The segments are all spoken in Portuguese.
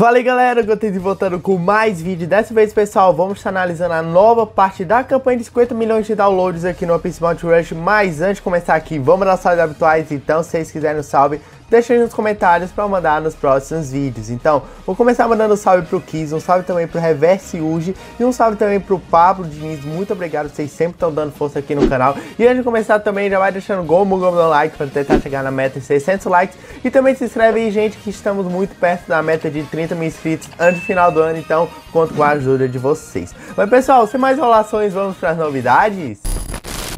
Fala aí galera, Gotei voltando com mais vídeo. Dessa vez, pessoal, vamos estar analisando a nova parte da campanha de 50 milhões de downloads aqui no One Mount Rush. Mas antes de começar aqui, vamos nas salves habituais. Então, se vocês quiserem um salve, deixa aí nos comentários para mandar nos próximos vídeos. Então, vou começar mandando um salve pro Kiz, um salve também pro Reverse Uji e um salve também pro Pablo Diniz. Muito obrigado, vocês sempre estão dando força aqui no canal. E antes de começar também, já vai deixando gomo, gomo no like para tentar chegar na meta de 600 likes. E também se inscreve aí, gente, que estamos muito perto da meta de 30 mil inscritos antes do final do ano, então conto com a ajuda de vocês. Mas pessoal, sem mais enrolações, vamos para as novidades?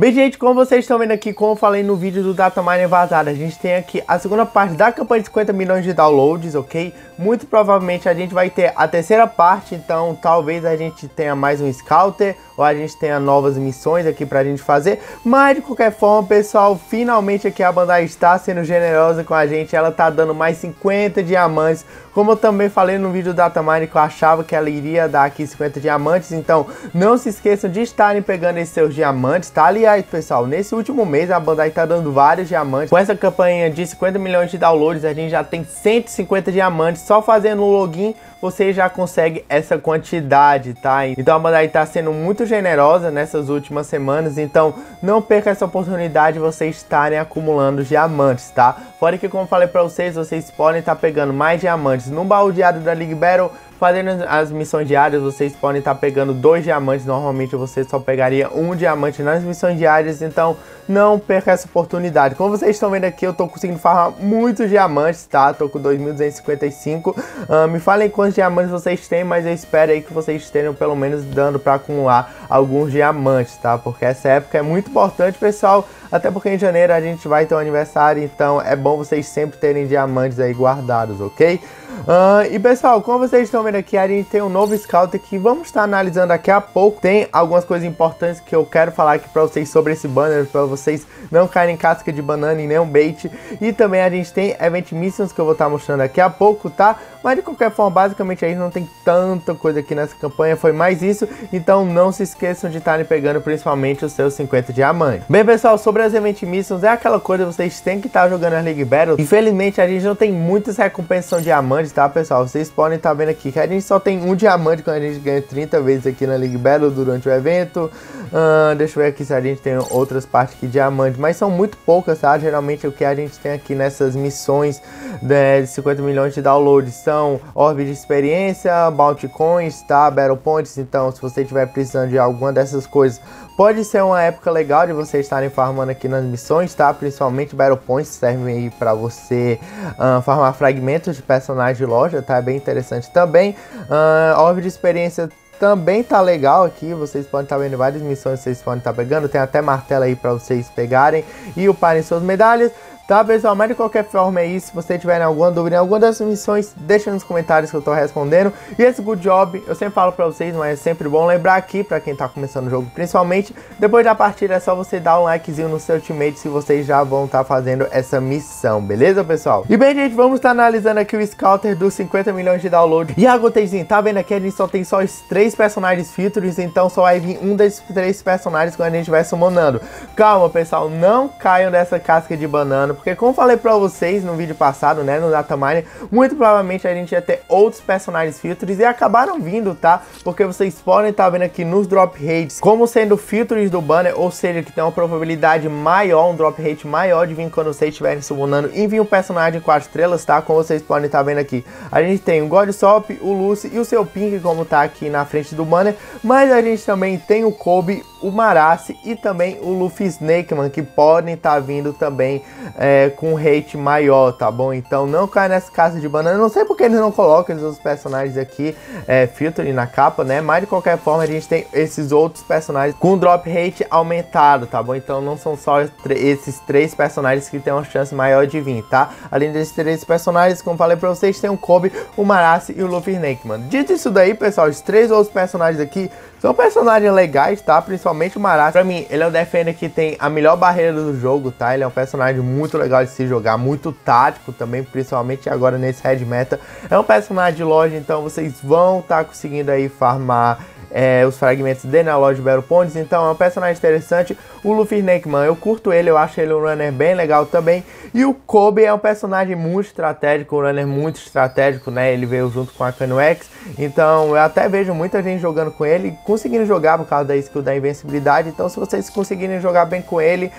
Bem, gente, como vocês estão vendo aqui, como eu falei no vídeo do Data Miner vazado, a gente tem aqui a segunda parte da campanha de 50 milhões de downloads, ok? Muito provavelmente a gente vai ter a terceira parte, então talvez a gente tenha mais um Scouter ou a gente tenha novas missões aqui pra gente fazer. Mas de qualquer forma, pessoal, finalmente aqui a Bandai está sendo generosa com a gente, ela tá dando mais 50 diamantes. Como eu também falei no vídeo do Datamine que eu achava que ela iria dar aqui 50 diamantes, então não se esqueçam de estarem pegando esses seus diamantes, tá? Aliás, pessoal, nesse último mês a Bandai tá dando vários diamantes. Com essa campanha de 50 milhões de downloads, a gente já tem 150 diamantes só fazendo o login você já consegue essa quantidade, tá? Então a Bandai está sendo muito generosa nessas últimas semanas, então não perca essa oportunidade de vocês estarem acumulando diamantes, tá? Fora que, como falei para vocês, vocês podem estar tá pegando mais diamantes no baldeado da League Battle Fazendo as missões diárias, vocês podem estar pegando dois diamantes. Normalmente você só pegaria um diamante nas missões diárias, então não perca essa oportunidade. Como vocês estão vendo aqui, eu estou conseguindo farmar muitos diamantes, tá? Tô com 2.255. Uh, me falem quantos diamantes vocês têm, mas eu espero aí que vocês estejam pelo menos dando para acumular alguns diamantes, tá? Porque essa época é muito importante, pessoal. Até porque em janeiro a gente vai ter um aniversário, então é bom vocês sempre terem diamantes aí guardados, ok? Uh, e pessoal, como vocês estão vendo aqui, a gente tem um novo Scout que vamos estar analisando daqui a pouco. Tem algumas coisas importantes que eu quero falar aqui para vocês sobre esse banner, para vocês não caírem em casca de banana e nenhum bait. E também a gente tem Event Missions que eu vou estar mostrando daqui a pouco, tá? Mas de qualquer forma, basicamente a gente não tem tanta coisa aqui nessa campanha, foi mais isso. Então não se esqueçam de estarem pegando principalmente os seus 50 diamantes. Bem pessoal, sobre as Event Missions, é aquela coisa vocês têm que estar jogando as League Battle. Infelizmente a gente não tem muitas recompensas de diamantes, tá pessoal? Vocês podem estar vendo aqui que a gente só tem um diamante quando a gente ganha 30 vezes aqui na League Battle durante o evento. Uh, deixa eu ver aqui se a gente tem outras partes que diamante, mas são muito poucas, tá? Geralmente o que a gente tem aqui nessas missões de 50 milhões de downloads são orbe de experiência, bounty coins, tá? Battle points, então se você estiver precisando de alguma dessas coisas, pode ser uma época legal de vocês estarem farmando aqui nas missões, tá? Principalmente Battle Points servem aí para você uh, farmar fragmentos de personagens de loja, tá? É bem interessante também. Uh, orbe de experiência também tá legal aqui, vocês podem estar tá vendo várias missões vocês podem estar tá pegando, tem até martelo aí para vocês pegarem e uparem suas medalhas. Tá, pessoal? Mas de qualquer forma é isso. Se você tiver alguma dúvida em alguma dessas missões, deixa nos comentários que eu tô respondendo. E esse good job, eu sempre falo pra vocês, mas é sempre bom lembrar aqui, pra quem tá começando o jogo principalmente, depois da partida é só você dar um likezinho no seu teammate se vocês já vão estar tá fazendo essa missão, beleza, pessoal? E bem, gente, vamos estar tá analisando aqui o Scouter dos 50 milhões de downloads. E a Gotezinho, tá vendo aqui? A gente só tem só os três personagens filtros, então só vai vir um desses três personagens quando a gente vai summonando. Calma, pessoal, não caiam dessa casca de banana porque como falei pra vocês no vídeo passado, né, no Datamine, muito provavelmente a gente ia ter outros personagens filtros e acabaram vindo, tá? Porque vocês podem estar tá vendo aqui nos drop rates como sendo filtros do banner, ou seja, que tem uma probabilidade maior, um drop rate maior de vir quando vocês estiverem summonando e vir um personagem 4 estrelas, tá? Como vocês podem estar tá vendo aqui. A gente tem o Godsop, o Lucy e o seu Pink, como tá aqui na frente do banner, mas a gente também tem o Kobe, o Marassi e também o Luffy Snakeman, que podem estar tá vindo também é, com hate maior, tá bom? Então não cai nessa casa de banana. Não sei porque eles não colocam os personagens aqui, é, filtro na capa, né? Mas de qualquer forma a gente tem esses outros personagens com drop rate aumentado, tá bom? Então não são só esses três personagens que tem uma chance maior de vir, tá? Além desses três personagens, como falei pra vocês, tem o Kobe, o Marassi e o Luffy Snakeman. Dito isso daí, pessoal, os três outros personagens aqui são personagens legais, tá? Principalmente o Marassi. Pra mim, ele é o defender que tem a melhor barreira do jogo, tá? Ele é um personagem muito legal de se jogar, muito tático também, principalmente agora nesse Red Meta. É um personagem de loja, então vocês vão estar tá conseguindo aí farmar é, os fragmentos dele na loja de Battle Points, então é um personagem interessante. O Luffy Snakeman, eu curto ele, eu acho ele um runner bem legal também. E o Kobe é um personagem muito estratégico, um runner muito estratégico, né? Ele veio junto com a Kano X, então eu até vejo muita gente jogando com ele, conseguindo jogar por causa da skill da invencibilidade. Então, se vocês conseguirem jogar bem com ele,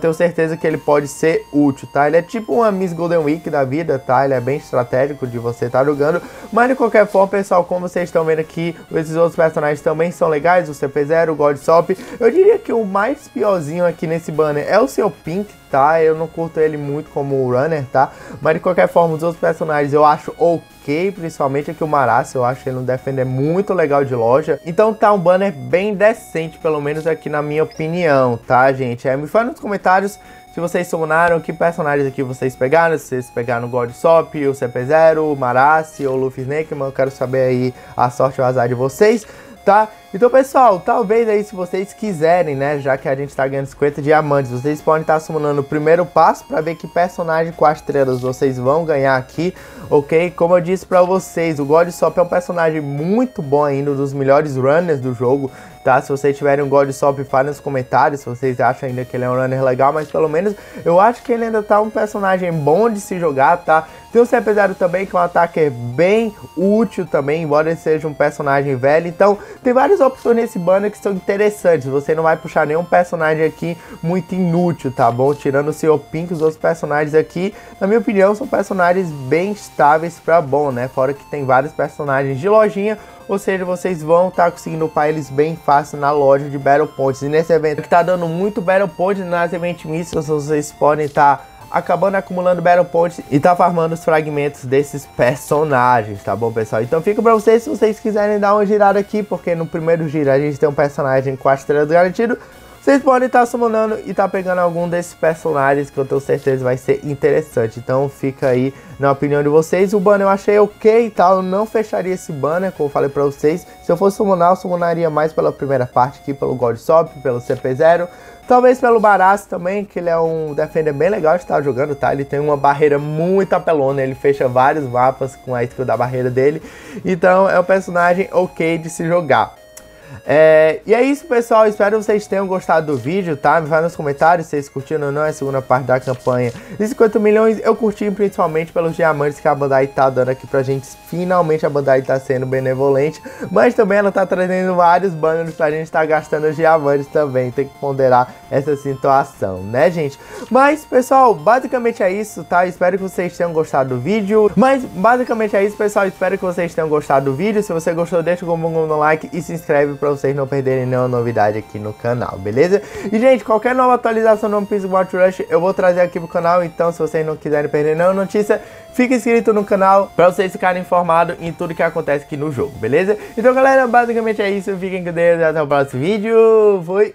tenho certeza que ele pode ser útil, tá? Ele é tipo uma Miss Golden Week da vida, tá? Ele é bem estratégico de você estar tá jogando, mas de qualquer forma, pessoal, como vocês estão vendo aqui, esses outros personagens também são legais, o CP0, o Godsop. Eu diria que o mais piorzinho aqui nesse banner é o seu Pink, tá? Eu não curto ele muito como runner, tá? Mas de qualquer forma, os outros personagens eu acho ok, principalmente aqui o Marassi, eu acho ele um defender muito legal de loja. Então tá um banner bem decente, pelo menos aqui na minha opinião, tá, gente? É, me fala nos comentários se vocês summonaram, que personagens aqui vocês pegaram, se vocês pegaram o Godsop, o CP0, o Marassi ou o Luffy Snake, eu quero saber aí a sorte ou azar de vocês tá? Então, pessoal, talvez aí se vocês quiserem, né, já que a gente tá ganhando 50 diamantes, vocês podem estar tá summonando o primeiro passo para ver que personagem 4 estrelas vocês vão ganhar aqui, ok? Como eu disse para vocês, o God Sop é um personagem muito bom ainda, um dos melhores runners do jogo, tá? Se vocês tiverem um God Sop, fale nos comentários se vocês acham ainda que ele é um runner legal, mas pelo menos eu acho que ele ainda tá um personagem bom de se jogar, tá? Tem o CP0 também, que é um ataque bem útil também, embora ele seja um personagem velho. Então, tem várias opções nesse banner que são interessantes. Você não vai puxar nenhum personagem aqui muito inútil, tá bom? Tirando o seu Pink, os outros personagens aqui, na minha opinião, são personagens bem estáveis para bom, né? Fora que tem vários personagens de lojinha, ou seja, vocês vão estar tá conseguindo upar eles bem fácil na loja de Battle Points. E nesse evento que tá dando muito Battle Points nas Event Missions, vocês podem estar... Tá acabando acumulando Battle Points e tá farmando os fragmentos desses personagens, tá bom, pessoal? Então fica pra vocês se vocês quiserem dar uma girada aqui, porque no primeiro giro a gente tem um personagem com as estrelas garantido. Vocês podem estar tá summonando e estar tá pegando algum desses personagens que eu tenho certeza vai ser interessante. Então fica aí na opinião de vocês. O banner eu achei ok e tal. Eu não fecharia esse banner, como eu falei pra vocês. Se eu fosse summonar, eu summonaria mais pela primeira parte aqui, pelo God Sop, pelo CP0. Talvez pelo Barassi também, que ele é um defender bem legal de estar jogando, tá? Ele tem uma barreira muito apelona, ele fecha vários mapas com a skill da barreira dele. Então é um personagem ok de se jogar. É, e é isso, pessoal. Espero que vocês tenham gostado do vídeo, tá? Me fala nos comentários se vocês curtiram ou não a segunda parte da campanha de 50 milhões. Eu curti principalmente pelos diamantes que a Bandai tá dando aqui pra gente. Finalmente a Bandai tá sendo benevolente. Mas também ela tá trazendo vários banners pra gente tá gastando os diamantes também. Tem que ponderar essa situação, né, gente? Mas, pessoal, basicamente é isso, tá? Espero que vocês tenham gostado do vídeo. Mas, basicamente é isso, pessoal. Espero que vocês tenham gostado do vídeo. Se você gostou, deixa o no like e se inscreve pra vocês não perderem nenhuma novidade aqui no canal, beleza? E, gente, qualquer nova atualização do One Piece Watch Rush eu vou trazer aqui pro canal, então se vocês não quiserem perder nenhuma notícia, fique inscrito no canal pra vocês ficarem informados em tudo que acontece aqui no jogo, beleza? Então, galera, basicamente é isso. Fiquem com Deus e até o próximo vídeo. Fui!